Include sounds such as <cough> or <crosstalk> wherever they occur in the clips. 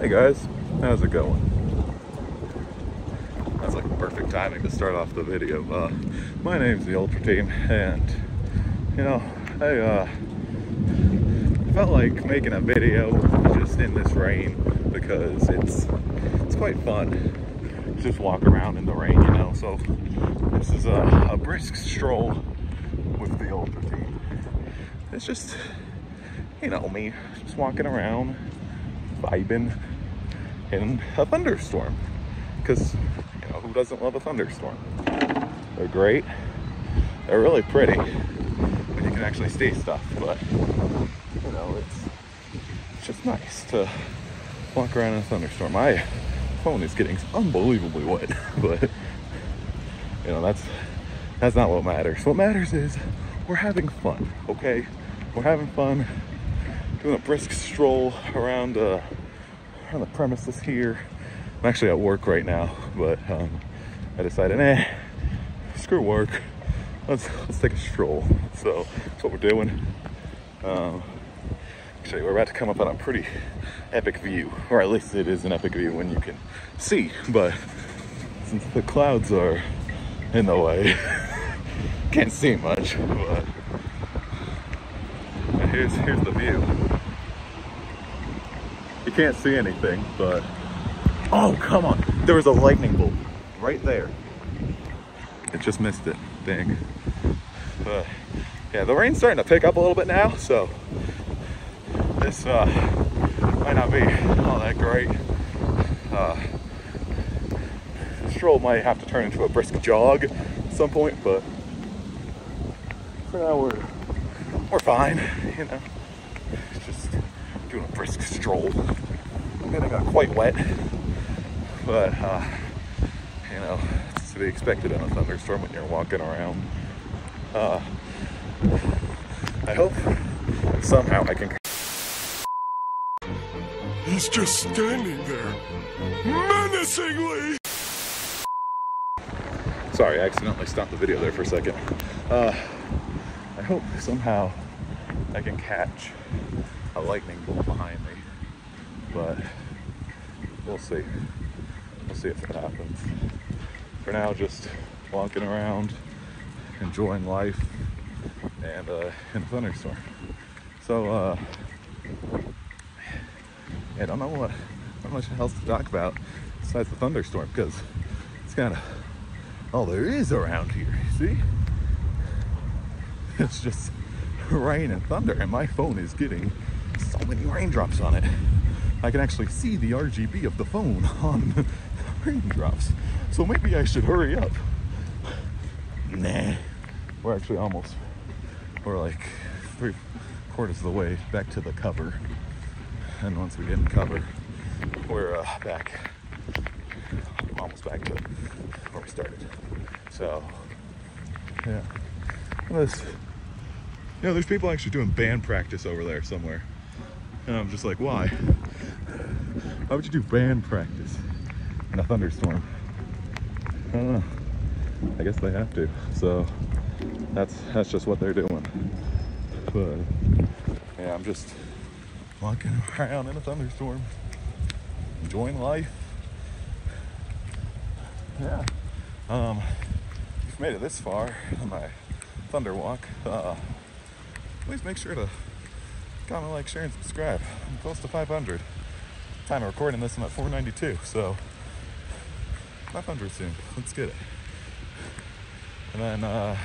Hey guys, how's it going? That's like perfect timing to start off the video. Uh, my name's the Ultra Team, and you know, I uh, felt like making a video just in this rain because it's it's quite fun to just walk around in the rain, you know. So this is a, a brisk stroll with the Ultra Team. It's just, you know, me just walking around, vibing in a thunderstorm. Because, you know, who doesn't love a thunderstorm? They're great. They're really pretty you can actually see stuff, but, you know, it's, it's just nice to walk around in a thunderstorm. My phone is getting unbelievably wet, <laughs> but, you know, that's, that's not what matters. What matters is we're having fun, okay? We're having fun doing a brisk stroll around uh, around the premises here. I'm actually at work right now, but um, I decided, eh, screw work. Let's let's take a stroll. So that's what we're doing. Um, actually, we're about to come up on a pretty epic view, or at least it is an epic view when you can see. But since the clouds are in the way, <laughs> can't see much. But here's here's the view. You can't see anything, but oh come on, there was a lightning bolt right there. It just missed it. Dang. But yeah, the rain's starting to pick up a little bit now, so this uh, might not be all that great. Uh, stroll might have to turn into a brisk jog at some point, but for now we're we're fine, you know. Just doing a brisk stroll. I'm getting uh, quite wet, but uh, you know, it's to be expected in a thunderstorm when you're walking around. Uh, I hope somehow I can. He's just standing there, menacingly. Sorry, I accidentally stopped the video there for a second. Uh, I hope somehow I can catch a lightning bolt behind me, but we'll see. We'll see if that happens. For now, just walking around, enjoying life, and uh, in a thunderstorm. So, uh, I don't know what, not much else to talk about besides the thunderstorm because it's kind of all there is around here. See? It's just <laughs> rain and thunder, and my phone is getting many raindrops on it. I can actually see the RGB of the phone <laughs> on the raindrops. So maybe I should hurry up. Nah. We're actually almost, we're like three quarters of the way back to the cover. And once we get in cover, we're uh, back, almost back to where we started. So, yeah. This, you know, there's people actually doing band practice over there somewhere. And I'm just like, why? Why would you do band practice in a thunderstorm? I don't know. I guess they have to. So that's that's just what they're doing. But yeah, I'm just walking around in a thunderstorm, enjoying life. Yeah. Um, you've made it this far on my thunder walk, uh, please make sure to comment, like, share, and subscribe. I'm close to 500. Time of recording this, I'm at 492, so 500 soon. Let's get it. And then uh,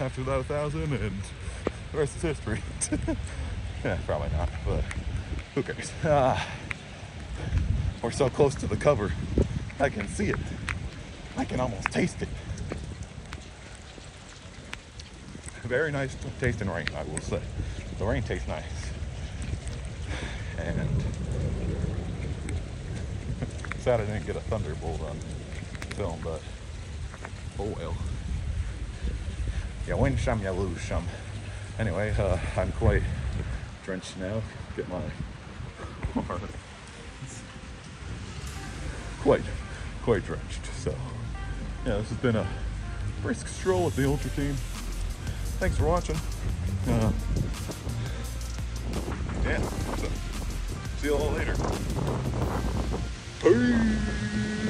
after that, a thousand, and the rest is history. <laughs> yeah, probably not, but who cares? Ah, we're so close to the cover, I can see it. I can almost taste it. Very nice tasting rain, I will say. The rain tastes nice. And <laughs> sad I didn't get a thunderbolt on film, but oh well. You win some, you lose some. Anyway, uh, I'm quite drenched now. Get my quite, quite drenched. So, yeah, this has been a brisk stroll with the Ultra Team. Thanks for watching. Uh, yeah, so see you all later. Peace.